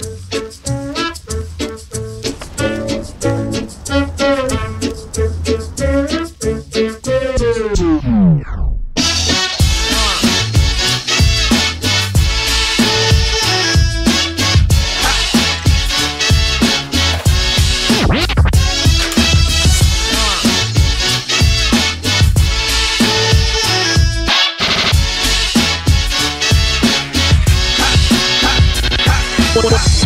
Approve. what, what,